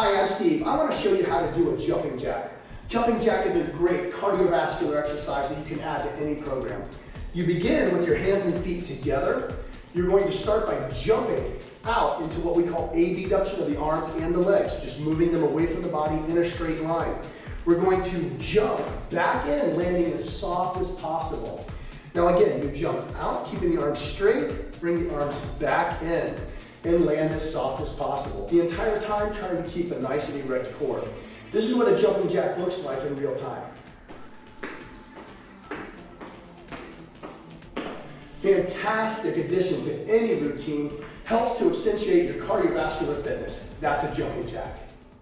Hi, I'm Steve. I want to show you how to do a jumping jack. Jumping jack is a great cardiovascular exercise that you can add to any program. You begin with your hands and feet together. You're going to start by jumping out into what we call abduction of the arms and the legs, just moving them away from the body in a straight line. We're going to jump back in, landing as soft as possible. Now again, you jump out, keeping the arms straight, bring the arms back in and land as soft as possible. The entire time trying to keep a nice and erect core. This is what a jumping jack looks like in real time. Fantastic addition to any routine, helps to accentuate your cardiovascular fitness. That's a jumping jack.